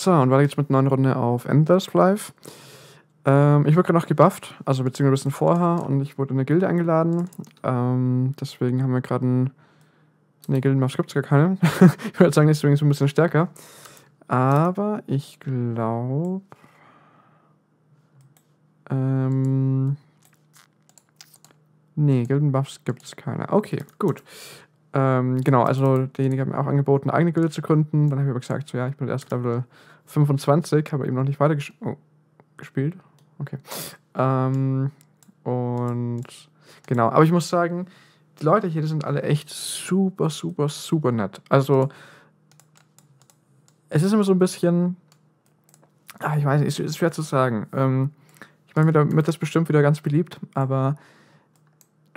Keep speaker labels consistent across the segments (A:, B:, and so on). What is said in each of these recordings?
A: So, und weiter geht's mit einer neuen Runde auf Endless Life. Ähm, ich wurde gerade noch gebufft, also beziehungsweise ein bisschen vorher, und ich wurde in eine Gilde eingeladen. Ähm, deswegen haben wir gerade ein. Ne, Gildenbuffs gibt es gar keine. ich würde sagen, deswegen ist es ein bisschen stärker. Aber ich glaube. Ähm. Nee, Gildenbuffs gibt es keine. Okay, gut. Ähm, genau, also derjenige hat mir auch angeboten, eine eigene Gilde zu gründen. Dann habe ich aber gesagt, so ja, ich bin erst Level 25, habe eben noch nicht weiter ges oh, gespielt. Okay. Ähm, und genau, aber ich muss sagen, die Leute hier, die sind alle echt super, super, super nett. Also, es ist immer so ein bisschen, ach, ich weiß nicht, es ist schwer zu sagen. Ähm, ich meine, damit das bestimmt wieder ganz beliebt, aber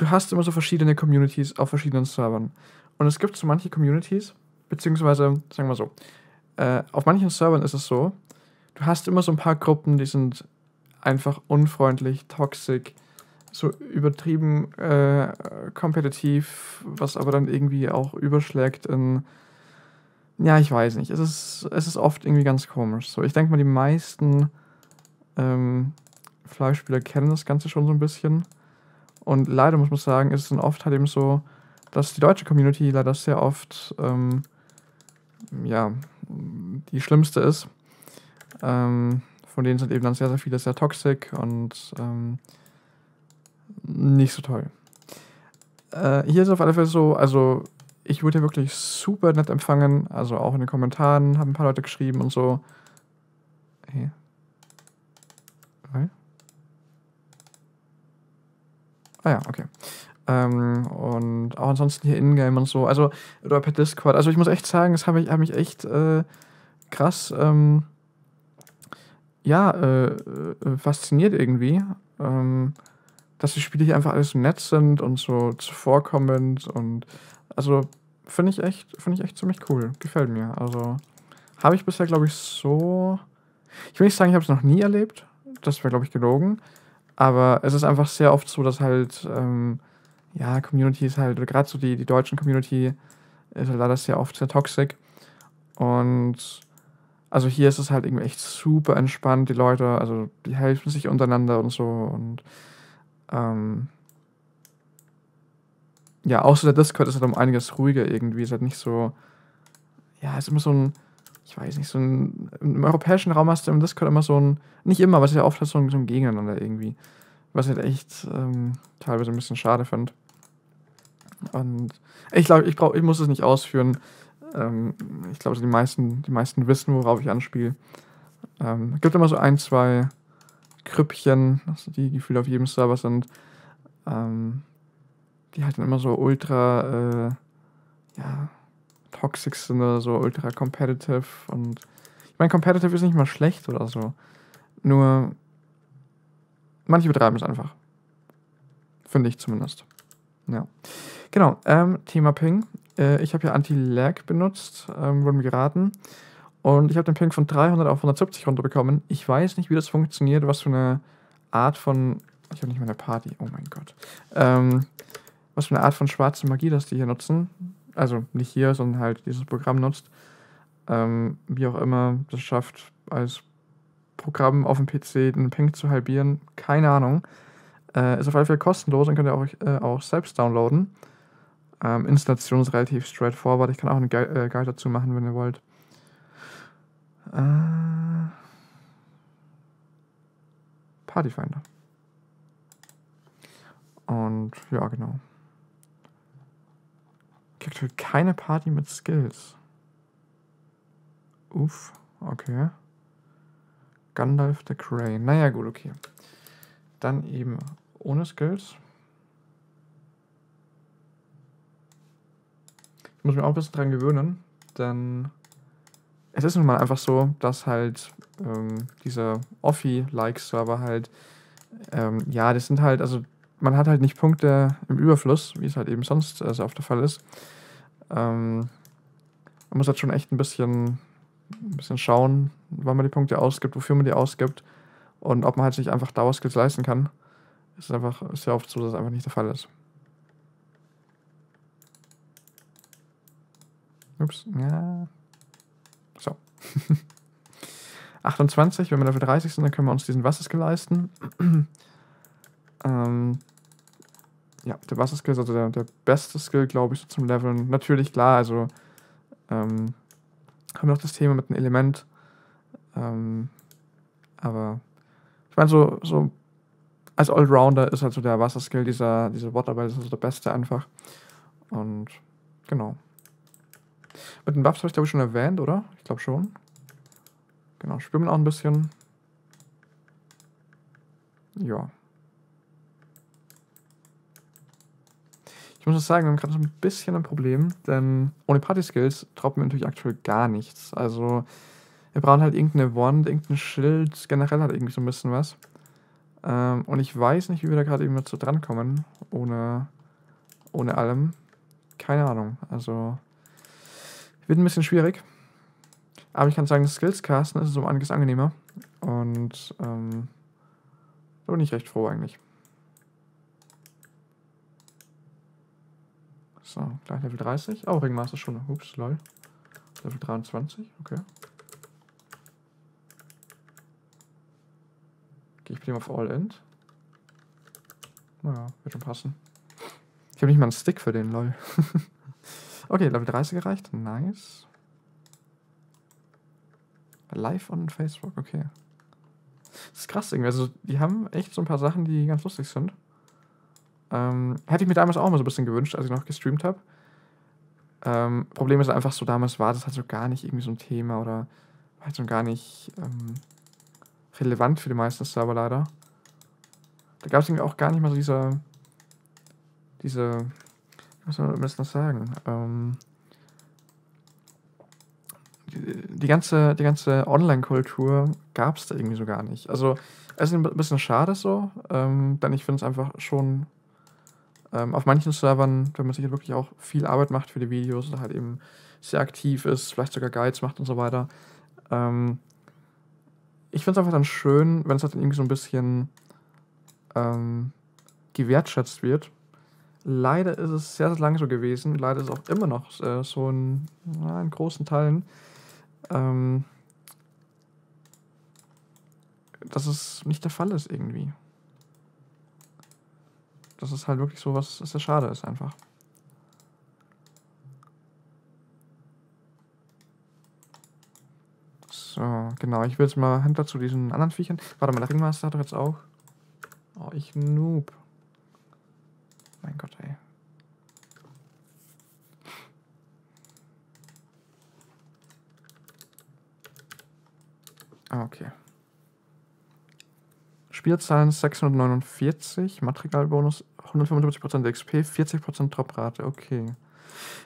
A: du hast immer so verschiedene Communities auf verschiedenen Servern. Und es gibt so manche Communities, beziehungsweise, sagen wir so, äh, auf manchen Servern ist es so, du hast immer so ein paar Gruppen, die sind einfach unfreundlich, toxisch, so übertrieben äh, kompetitiv, was aber dann irgendwie auch überschlägt in, ja, ich weiß nicht, es ist, es ist oft irgendwie ganz komisch. So, ich denke mal, die meisten ähm, Fleischspieler kennen das Ganze schon so ein bisschen. Und leider muss man sagen, ist es dann oft halt eben so, dass die deutsche Community leider sehr oft ähm, ja, die schlimmste ist. Ähm, von denen sind eben dann sehr, sehr viele sehr toxisch und ähm, nicht so toll. Äh, hier ist auf alle Fälle so, also ich wurde hier wirklich super nett empfangen, also auch in den Kommentaren haben ein paar Leute geschrieben und so. Hey. Ah ja, okay. Ähm, und auch ansonsten hier Ingame und so, also oder per Discord. Also ich muss echt sagen, es hat mich, hat mich echt äh, krass ähm, ja, äh, äh, fasziniert irgendwie. Ähm, dass die Spiele hier einfach alles so nett sind und so zuvorkommend und also finde ich echt, finde ich echt ziemlich cool. Gefällt mir. Also habe ich bisher, glaube ich, so. Ich will nicht sagen, ich habe es noch nie erlebt. Das wäre, glaube ich, gelogen. Aber es ist einfach sehr oft so, dass halt, ähm, ja, Community ist halt, gerade so die, die deutschen Community ist halt leider sehr oft sehr toxisch. Und also hier ist es halt irgendwie echt super entspannt, die Leute, also die helfen sich untereinander und so. Und ähm, ja, außer der Discord ist halt um einiges ruhiger irgendwie. Ist halt nicht so, ja, ist immer so ein, ich weiß nicht, so ein, im europäischen Raum hast du im Discord immer so ein, nicht immer, ist ja oft halt so ein, so ein Gegeneinander irgendwie. Was ich halt echt ähm, teilweise ein bisschen schade finde. Und ich glaube, ich, ich muss es nicht ausführen. Ähm, ich glaube, die meisten, die meisten wissen, worauf ich anspiele. Ähm, es gibt immer so ein, zwei Krüppchen, also die gefühlt auf jedem Server sind, ähm, die halt dann immer so ultra, äh, ja, toxic sind oder so, ultra competitive. Und ich meine, competitive ist nicht mal schlecht oder so. Nur, manche betreiben es einfach. Finde ich zumindest. Ja. Genau, ähm, Thema Ping. Äh, ich habe hier Anti-Lag benutzt, ähm, wurde mir geraten. Und ich habe den Ping von 300 auf 170 runterbekommen. Ich weiß nicht, wie das funktioniert, was für eine Art von. Ich habe nicht mal eine Party, oh mein Gott. Ähm, was für eine Art von schwarze Magie das die hier nutzen. Also nicht hier, sondern halt dieses Programm nutzt. Ähm, wie auch immer das schafft, als Programm auf dem PC den Ping zu halbieren. Keine Ahnung. Äh, ist auf jeden Fall kostenlos und könnt ihr auch, äh, auch selbst downloaden. Ähm, Installation ist relativ straightforward. Ich kann auch einen Guide, äh, Guide dazu machen, wenn ihr wollt. Äh, Partyfinder. Und ja, genau. Kriegt halt keine Party mit Skills. Uff, okay. Gandalf the Crane. Naja, gut, okay. Dann eben ohne Skills. Ich muss mich auch ein bisschen dran gewöhnen, denn es ist nun mal einfach so, dass halt ähm, dieser Offi-like-Server halt, ähm, ja, das sind halt, also man hat halt nicht Punkte im Überfluss, wie es halt eben sonst äh, sehr oft der Fall ist. Ähm, man muss halt schon echt ein bisschen, ein bisschen schauen, wann man die Punkte ausgibt, wofür man die ausgibt und ob man halt sich einfach Dauerskills leisten kann. Das ist einfach sehr oft so, dass es einfach nicht der Fall ist. Ups, ja. So. 28, wenn wir Level 30 sind, dann können wir uns diesen Wasserskill leisten. ähm, ja, der Wasserskill ist also der, der beste Skill, glaube ich, so zum Leveln. Natürlich, klar, also ähm, haben wir noch das Thema mit dem Element. Ähm, aber ich meine, so, so als Allrounder ist halt so der Wasserskill, dieser, dieser Waterball, ist also der beste einfach. Und genau. Mit den Buffs habe ich glaube ich schon erwähnt, oder? Ich glaube schon. Genau, schwimmen auch ein bisschen. Ja. Ich muss sagen, wir haben gerade so ein bisschen ein Problem, denn ohne Party-Skills droppen wir natürlich aktuell gar nichts. Also, wir brauchen halt irgendeine Wand, irgendein Schild, generell halt irgendwie so ein bisschen was. Ähm, und ich weiß nicht, wie wir da gerade eben dazu drankommen, ohne, ohne allem. Keine Ahnung. Also, wird ein bisschen schwierig. Aber ich kann sagen, das Skills-Casten ist so einiges angenehmer. Und ähm, da bin ich recht froh eigentlich. So, gleich Level 30. Oh, Ringmaster schon. Ups, lol. Level 23, okay. Gehe ich mit dem auf All-End? Naja, wird schon passen. Ich habe nicht mal einen Stick für den, lol. okay, Level 30 gereicht. Nice. Live on Facebook, okay. Das ist krass irgendwie. Also, die haben echt so ein paar Sachen, die ganz lustig sind. Ähm, hätte ich mir damals auch mal so ein bisschen gewünscht, als ich noch gestreamt habe. Ähm, Problem ist einfach so, damals war das halt so gar nicht irgendwie so ein Thema oder halt so gar nicht ähm, relevant für die meisten Server leider. Da gab es irgendwie auch gar nicht mal so diese, diese, was soll man das noch sagen? Ähm, die, die ganze, die ganze Online-Kultur gab es da irgendwie so gar nicht. Also, es ist ein bisschen schade so, ähm, denn ich finde es einfach schon ähm, auf manchen Servern, wenn man sich wirklich auch viel Arbeit macht für die Videos oder halt eben sehr aktiv ist, vielleicht sogar Guides macht und so weiter. Ähm, ich finde es einfach dann schön, wenn es halt irgendwie so ein bisschen ähm, gewertschätzt wird. Leider ist es sehr, sehr lange so gewesen. Leider ist es auch immer noch äh, so in, na, in großen Teilen. Ähm, dass es nicht der Fall ist irgendwie das ist halt wirklich so was, das sehr schade ist einfach. So, genau. Ich will jetzt mal hinter zu diesen anderen Viechern. Warte mal, der Ringmaster hat doch jetzt auch. Oh, ich Noob. Mein Gott, ey. Ah, okay. Spielzahlen 649, Materialbonus 175% XP, 40% Droprate, okay.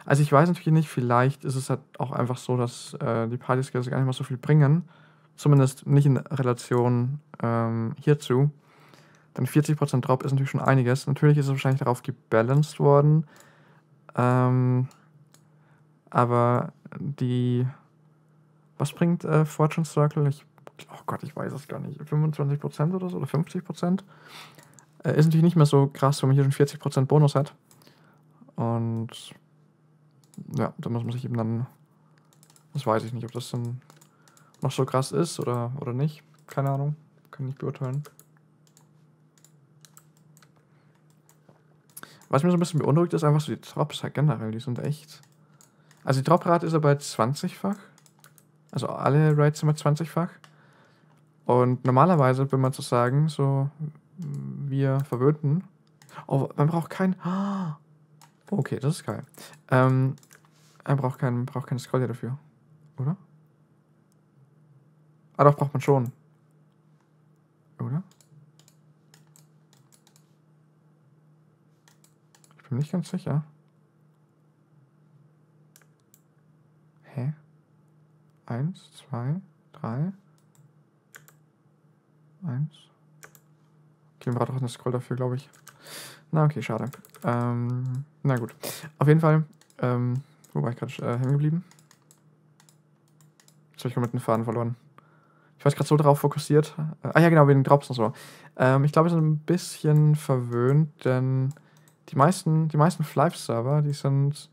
A: Also ich weiß natürlich nicht, vielleicht ist es halt auch einfach so, dass äh, die Party-Skills gar nicht mal so viel bringen. Zumindest nicht in Relation ähm, hierzu. Denn 40% Drop ist natürlich schon einiges. Natürlich ist es wahrscheinlich darauf gebalanced worden. Ähm, aber die. Was bringt äh, Fortune Circle? Ich, oh Gott, ich weiß es gar nicht. 25% oder so oder 50%? Äh, ist natürlich nicht mehr so krass, wenn man hier schon 40% Bonus hat. Und ja, da muss man sich eben dann. Das weiß ich nicht, ob das dann noch so krass ist oder, oder nicht. Keine Ahnung. Kann ich beurteilen. Was mir so ein bisschen beunruhigt, ist einfach so die Drops halt generell. Die sind echt. Also die Droprate ist ja bei 20-fach. Also alle Raids sind bei 20-fach. Und normalerweise, wenn man zu sagen, so wir Verwöhnten. Oh, man braucht kein. Okay, das ist geil. Ähm, man braucht kein, braucht keine Scroll dafür. Oder? Ah, doch, braucht man schon. Oder? Ich bin nicht ganz sicher. Hä? Eins, zwei, drei. Eins, Man braucht auch eine Scroll dafür, glaube ich. Na, okay, schade. Ähm, na gut. Auf jeden Fall, ähm, wo war ich gerade äh, hängen geblieben? Jetzt habe ich komplett den Faden verloren. Ich war gerade so darauf fokussiert. Äh, ah ja, genau, wegen Drops und so. Ähm, ich glaube, wir sind ein bisschen verwöhnt, denn die meisten, die meisten Flive-Server, die sind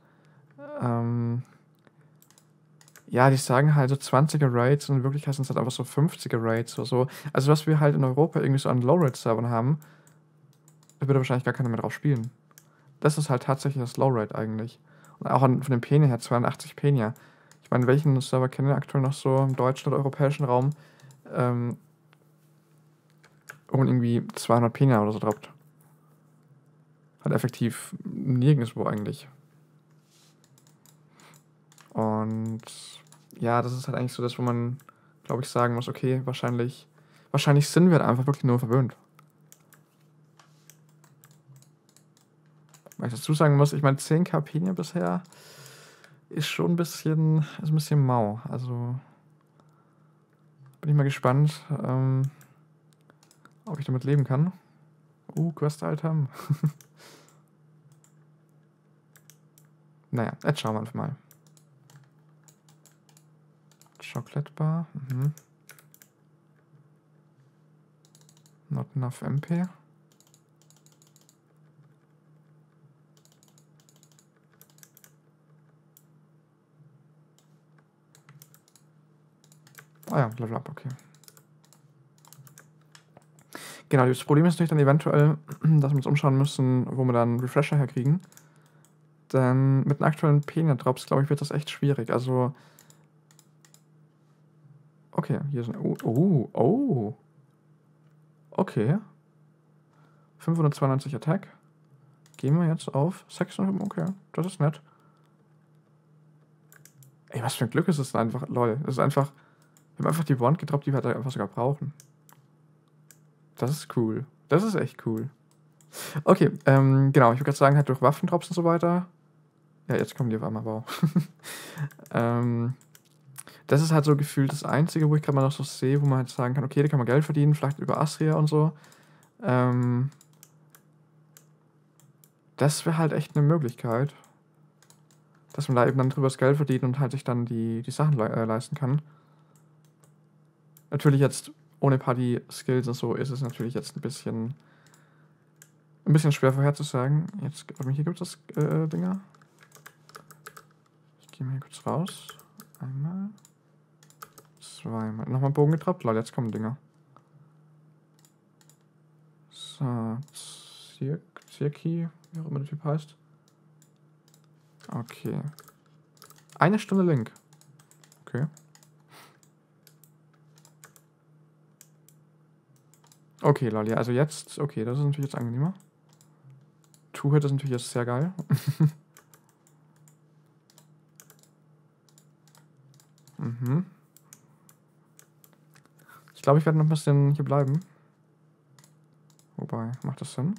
A: ähm, Ja, die sagen halt so 20er Raids und in Wirklichkeit sind es halt einfach so 50er Raids oder so. Also was wir halt in Europa irgendwie so an Low-Rate-Servern haben, da würde wahrscheinlich gar keiner mehr drauf spielen. Das ist halt tatsächlich das Low-Rate eigentlich. Und auch an, von den Penia her, 82 Penia. Ich meine, welchen Server kennen wir aktuell noch so im deutschen oder europäischen Raum, ähm, man irgendwie 200 Penia oder so droppt? Halt effektiv nirgendwo eigentlich. Und ja, das ist halt eigentlich so das, wo man, glaube ich, sagen muss, okay, wahrscheinlich, wahrscheinlich sind wir halt einfach wirklich nur verwöhnt. Weil ich dazu sagen muss, ich meine, 10k Penia bisher ist schon ein bisschen, ist ein bisschen mau. Also bin ich mal gespannt, ähm, ob ich damit leben kann. Uh, Quest-Item. naja, jetzt schauen wir einfach mal. Chocolate Bar. Mhm. Not enough MP. Ah ja, Level Up, okay. Genau, das Problem ist natürlich dann eventuell, dass wir uns umschauen müssen, wo wir dann Refresher herkriegen. Denn mit den aktuellen Penia-Drops, glaube ich, wird das echt schwierig. Also, Okay, hier sind. Oh, oh, oh. Okay. 592 Attack. Gehen wir jetzt auf 600. Okay, das ist nett. Ey, was für ein Glück ist es einfach. Lol. Das ist einfach. Wir haben einfach die Wand gedroppt, die wir halt einfach sogar brauchen. Das ist cool. Das ist echt cool. Okay, ähm, genau. Ich würde gerade sagen, halt durch Waffendrops und so weiter. Ja, jetzt kommen die auf einmal. Wow. ähm, das ist halt so gefühlt das Einzige, wo ich gerade mal noch so sehe, wo man halt sagen kann, okay, da kann man Geld verdienen, vielleicht über Astria und so. Ähm, das wäre halt echt eine Möglichkeit, dass man da eben dann drüber das Geld verdient und halt sich dann die, die Sachen le äh, leisten kann. Natürlich jetzt ohne Party-Skills und so ist es natürlich jetzt ein bisschen ein bisschen schwer vorherzusagen. Jetzt, hier gibt es äh, Dinger. Ich gehe mal hier kurz raus. Einmal. Zweimal. Nochmal Bogen getrappt. Lol, jetzt kommen Dinger. So. Zir Zirki, wie auch immer der Typ heißt. Okay. Eine Stunde Link. Okay. Okay, Lolli, also jetzt, okay, das ist natürlich jetzt angenehmer. Two-Hit ist natürlich jetzt sehr geil. mhm. Ich glaube, ich werde noch ein bisschen hier bleiben. Wobei, macht das Sinn?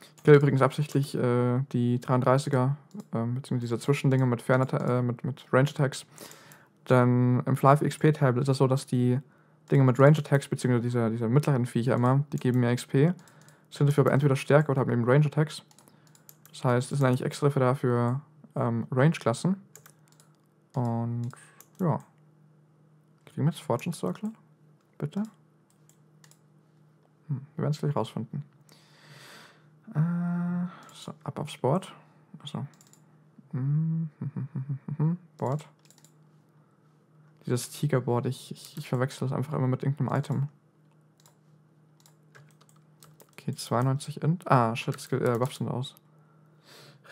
A: Ich will übrigens absichtlich äh, die 33er, äh, beziehungsweise diese Zwischendinge mit, äh, mit, mit Range Attacks. Denn im Fly XP Table ist es so, dass die Dinge mit Range Attacks, beziehungsweise diese, diese mittleren Viecher immer, die geben mehr XP, sind dafür aber entweder stärker oder haben eben Range Attacks. Das heißt, es sind eigentlich extra für dafür ähm, Range-Klassen. Und ja. Kriegen wir jetzt Fortune Circle? Bitte? Hm, wir werden es gleich rausfinden. Äh, so, ab aufs Board. Achso. Hm, hm, Board. Dieses Tigerboard, ich, ich, ich verwechsel das einfach immer mit irgendeinem Item. Okay, 92 Int. Ah, shit, äh, Waffen aus.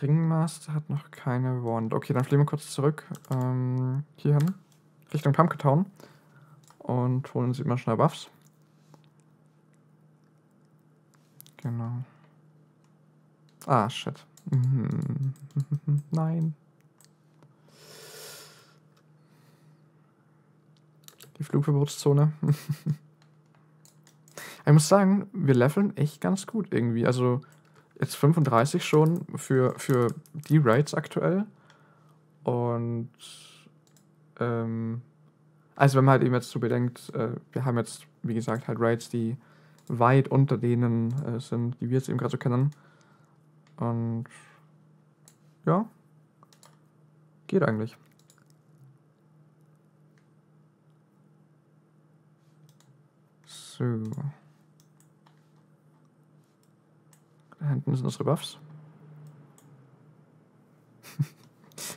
A: Ringmaster hat noch keine Wand. Okay, dann fliegen wir kurz zurück ähm, hierhin, Richtung Pumpkin Town und holen uns immer schnell Buffs. Genau. Ah, shit. Nein. Die Flugverbotszone. ich muss sagen, wir leveln echt ganz gut irgendwie. Also jetzt 35 schon für, für die Raids aktuell. Und ähm, also wenn man halt eben jetzt so bedenkt, äh, wir haben jetzt, wie gesagt, halt Raids, die weit unter denen äh, sind, die wir jetzt eben gerade so kennen. Und ja, geht eigentlich. So. Da hinten sind unsere Buffs.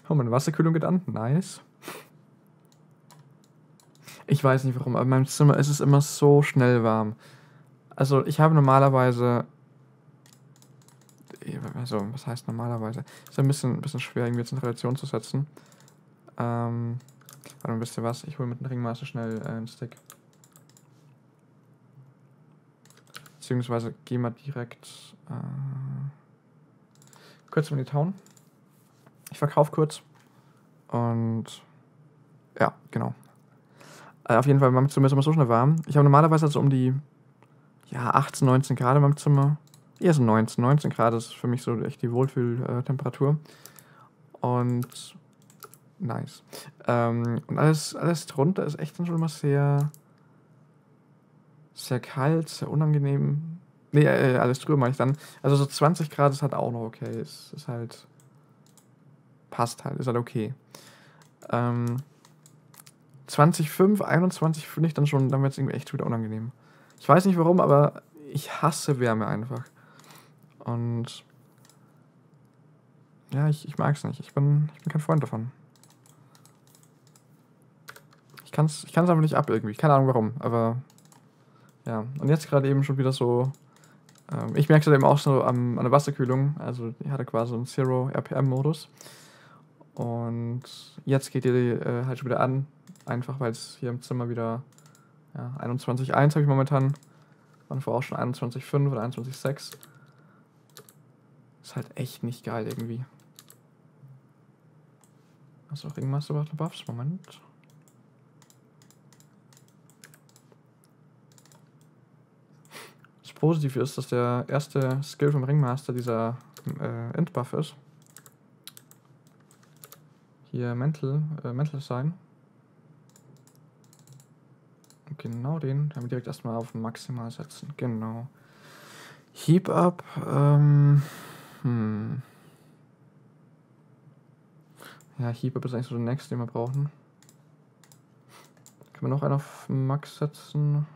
A: Oh, meine Wasserkühlung geht an. Nice. Ich weiß nicht warum, aber in meinem Zimmer ist es immer so schnell warm. Also ich habe normalerweise. Also, was heißt normalerweise? Ist ein bisschen, ein bisschen schwer, irgendwie jetzt in Relation zu setzen. Ähm. Warte mal, wisst ihr was? Ich hole mit dem Ringmaster schnell äh, einen Stick. Beziehungsweise gehen wir direkt äh, kurz in die Town. Ich verkaufe kurz. Und ja, genau. Äh, auf jeden Fall, mein Zimmer ist immer so schnell warm. Ich habe normalerweise also um die ja, 18, 19 Grad in meinem Zimmer. Eher so 19. 19 Grad ist für mich so echt die Wohlfühltemperatur. Und nice. Ähm, und alles, alles drunter ist echt dann schon immer sehr, sehr kalt, sehr unangenehm. Nee, äh, alles drüber mache ich dann. Also so 20 Grad ist halt auch noch okay. Es ist halt. Passt halt, ist halt okay. Ähm, 20,5, 21 finde ich dann schon, dann wird es irgendwie echt wieder unangenehm. Ich weiß nicht warum, aber ich hasse Wärme einfach. Und ja, ich, ich mag es nicht. Ich bin, ich bin kein Freund davon. Ich kann es ich kann's einfach nicht ab irgendwie. Keine Ahnung warum, aber ja. Und jetzt gerade eben schon wieder so. Ähm, ich merke es eben auch so am, an der Wasserkühlung. Also ich hatte quasi einen Zero RPM-Modus. Und jetzt geht die äh, halt schon wieder an. Einfach weil es hier im Zimmer wieder ja, 21.1 habe ich momentan. Waren vorher auch schon 21.5 oder 21.6. Ist halt echt nicht geil irgendwie. Auch Ringmaster Battle Buffs? Moment. Das Positive ist, dass der erste Skill vom Ringmaster dieser äh, End-Buff ist. Hier Mental, äh, Mental sein genau den. Dann direkt erstmal auf maximal setzen. Genau. Heap Up. Ähm, hm. Ja, Heap Up ist eigentlich so der nächste, den wir brauchen. Kann man noch einen auf Max setzen?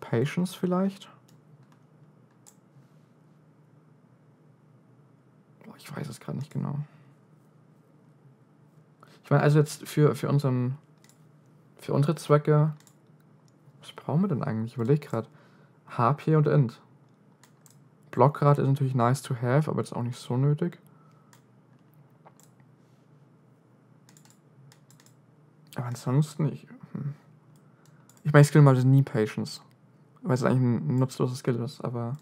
A: Patience vielleicht? Ich weiß es gerade nicht genau. Ich meine, also jetzt für, für unseren für unsere Zwecke was brauchen wir denn eigentlich? Ich überlege gerade. HP und Int. Blockrad ist natürlich nice to have, aber jetzt auch nicht so nötig. Aber ansonsten, ich. Hm. Ich meine, Skill mal nie Patience. Weil es eigentlich ein nutzloses Skill ist, aber.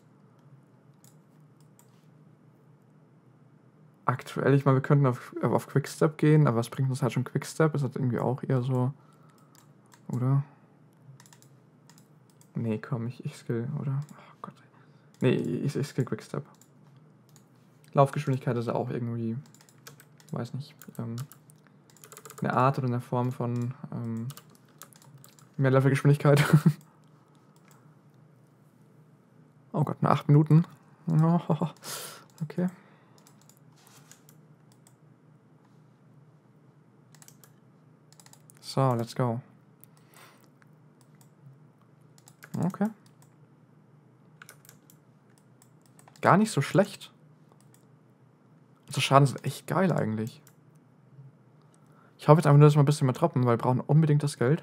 A: Aktuell, ich meine, wir könnten auf, auf Quickstep gehen, aber was bringt uns halt schon Quickstep? Ist halt irgendwie auch eher so. Oder? Nee, komm, ich, ich skill, oder? Oh Gott. Nee, ich, ich skill Quickstep. Laufgeschwindigkeit ist auch irgendwie, weiß nicht, ähm, eine Art oder eine Form von ähm, Mehrlevelgeschwindigkeit. oh Gott, nur 8 Minuten. Okay. So, let's go. Okay. Gar nicht so schlecht. Also Schaden sind echt geil eigentlich. Ich hoffe jetzt einfach nur, dass wir ein bisschen mehr droppen, weil wir brauchen unbedingt das Geld.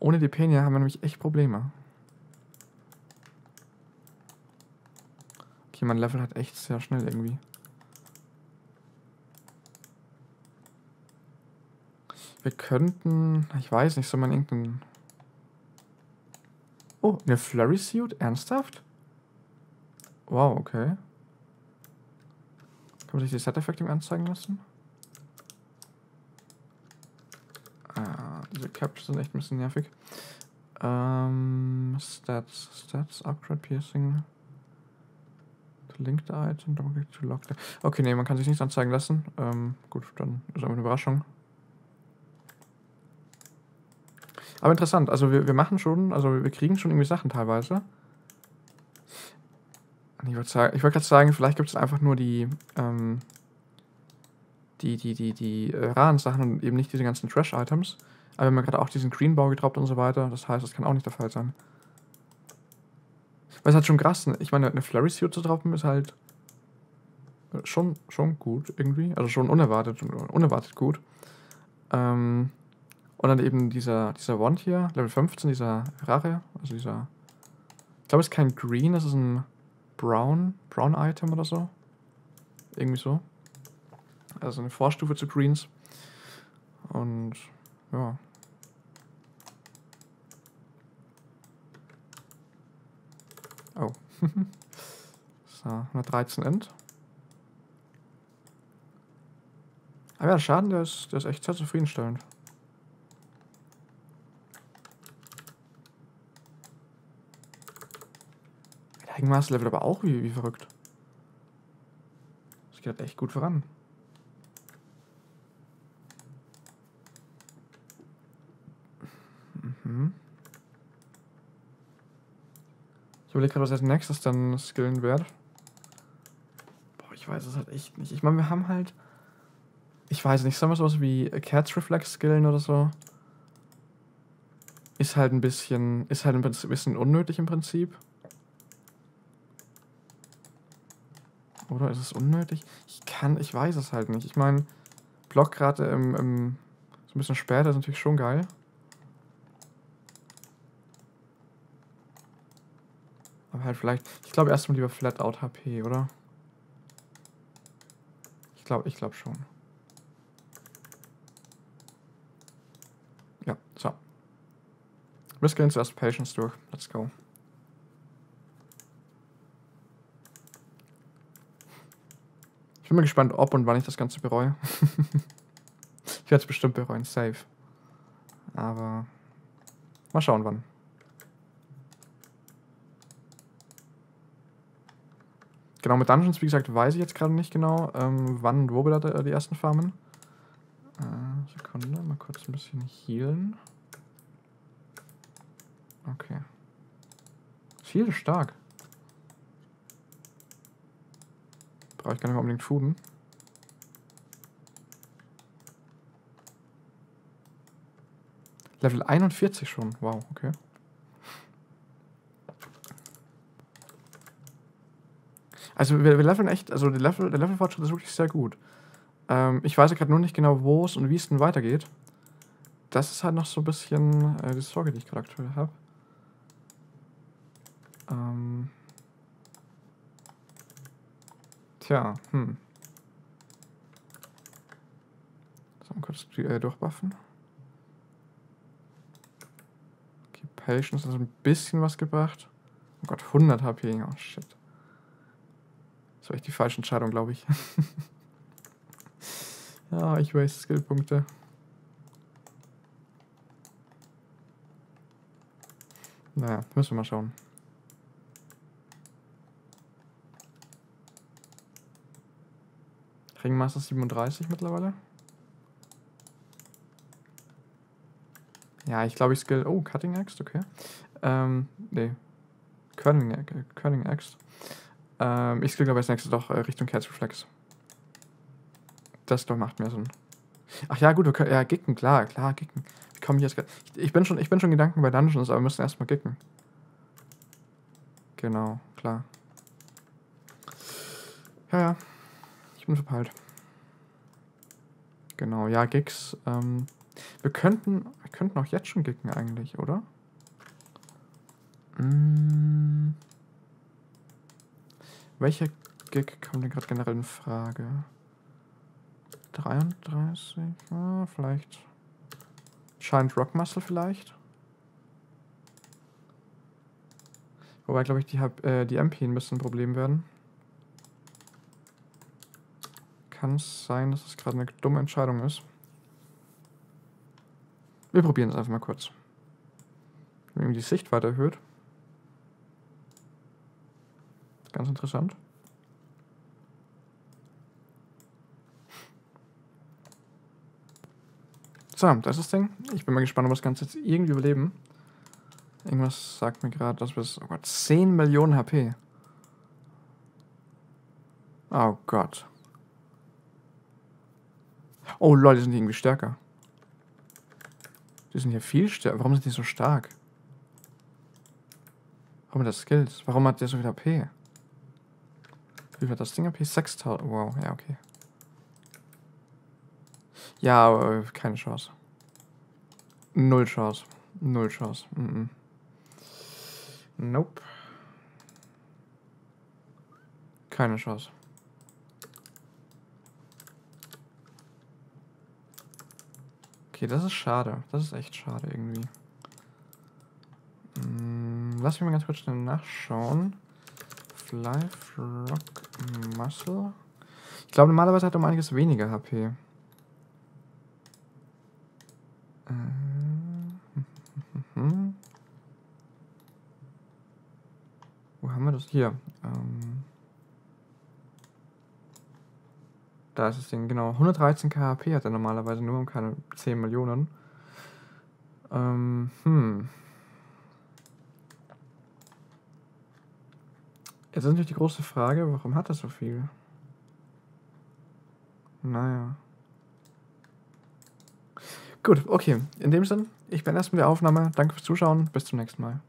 A: Ohne die Penia haben wir nämlich echt Probleme. Okay, mein Level hat echt sehr schnell irgendwie. Wir könnten, ich weiß nicht, soll man irgendeinen Oh, eine Flurry Suit? Ernsthaft? Wow, okay. Kann man sich die Set-Effekte anzeigen lassen? Ah, diese Captures sind echt ein bisschen nervig. Ähm, Stats, Stats, Upgrade, Piercing. To link the item, don't get to lock. Okay, nee, man kann sich nichts anzeigen lassen. Ähm, gut, dann ist aber eine Überraschung. Aber interessant, also wir, wir machen schon, also wir kriegen schon irgendwie Sachen teilweise. Ich wollte sagen, wollt gerade sagen, vielleicht gibt es einfach nur die, ähm, die, die, die, die äh, raren Sachen und eben nicht diese ganzen Trash-Items. Aber wir haben ja gerade auch diesen Greenbau gedroppt und so weiter. Das heißt, das kann auch nicht der Fall sein. Weil es halt schon krass, ich meine, eine Flurry Suit zu droppen ist halt äh, schon, schon gut irgendwie. Also schon unerwartet, unerwartet gut. Ähm, und dann eben dieser, dieser Wand hier, Level 15, dieser Rache, also dieser. Ich glaube, es ist kein Green, es ist ein Brown, Brown Item oder so. Irgendwie so. Also eine Vorstufe zu Greens. Und ja. Oh. so, 113 End. Aber ja, Schaden, der ist, der ist echt sehr zufriedenstellend. Der Hangmaster levelt aber auch wie, wie verrückt. Das geht halt echt gut voran. Mhm. Ich überlege gerade, was als nächstes dann skillen werde. Boah, ich weiß es halt echt nicht. Ich meine, wir haben halt. Ich weiß nicht, sagen wir sowas wie Cats Reflex skillen oder so. Ist halt ein bisschen. Ist halt ein bisschen unnötig im Prinzip. Oder ist es unnötig? Ich kann, ich weiß es halt nicht. Ich meine, Blockrate im, im, so ein bisschen später ist natürlich schon geil. Aber halt vielleicht, ich glaube erstmal lieber Flatout HP, oder? Ich glaube, ich glaube schon. Ja, so. Wir gehen zuerst Patience durch. Let's go. Ich bin mal gespannt, ob und wann ich das Ganze bereue. ich werde es bestimmt bereuen, safe. Aber mal schauen, wann. Genau, mit Dungeons, wie gesagt, weiß ich jetzt gerade nicht genau, ähm, wann und wo wir da die ersten farmen. Äh, Sekunde, mal kurz ein bisschen healen. Okay. Viel stark. Brauche ich gar nicht mehr unbedingt Fuden. Level 41 schon. Wow, okay. Also wir, wir leveln echt, also der, Level, der Levelfortschritt ist wirklich sehr gut. Ähm, ich weiß ja gerade nur nicht genau, wo es und wie es denn weitergeht. Das ist halt noch so ein bisschen äh, die Sorge, die ich gerade aktuell habe. Ähm Tja, hm. So, kurz äh, durchbuffen. Okay, Patience hat so ein bisschen was gebracht. Oh Gott, 100 HP. Oh shit. Das war echt die falsche Entscheidung, glaube ich. ja, ich weiß Skillpunkte. Naja, müssen wir mal schauen. Ringmaster 37 mittlerweile. Ja, ich glaube, ich skill. Oh, Cutting Axe, okay. Ähm, nee. Curling, äh, Curling Axe. Ähm, ich skill, glaube ich, als nächstes doch äh, Richtung Cats Reflex. Das doch macht mehr Sinn. Ach ja, gut, okay, ja, Gicken, klar, klar, Gicken. Wie komme ich jetzt ich, ich bin schon, ich bin schon Gedanken bei Dungeons, aber wir müssen erstmal Gicken. Genau, klar. Ja, ja. Ich bin verpeilt. Genau, ja, Gigs. Ähm, wir könnten, wir könnten auch jetzt schon gicken eigentlich, oder? Hm. Welcher Gig kommt denn gerade generell in Frage? 33? Ja, vielleicht. Giant Rock Muscle vielleicht? Wobei, glaube ich, die, äh, die MP ein bisschen ein Problem werden. Kann es sein, dass es gerade eine dumme Entscheidung ist. Wir probieren es einfach mal kurz. Wir haben die Sichtweite erhöht. Ganz interessant. So, das ist das Ding. Ich bin mal gespannt, ob wir das Ganze jetzt irgendwie überleben. Irgendwas sagt mir gerade, dass wir es. Oh Gott, 10 Millionen HP. Oh Gott. Oh Leute, sind die irgendwie stärker. Die sind ja viel stärker. Warum sind die so stark? Warum hat der Skills? Warum hat der so viel HP? Wie viel das Ding AP? 6000. Wow, ja, okay. Ja, aber keine Chance. Null Chance. Null Chance. Mm -mm. Nope. Keine Chance. Okay, das ist schade. Das ist echt schade irgendwie. Hm, lass mich mal ganz kurz schnell nachschauen. Fly, Frog, Muscle. Ich glaube, normalerweise hat er um einiges weniger HP. Mhm. Wo haben wir das? Hier. Ähm da ist das Ding, genau. 113 KHP hat er normalerweise nur und keine 10 Millionen. Ähm, hm. Jetzt ist natürlich die große Frage, warum hat er so viel? Naja. Gut, okay. In dem Sinn, ich beende erstmal die Aufnahme. Danke fürs Zuschauen. Bis zum nächsten Mal.